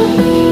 you.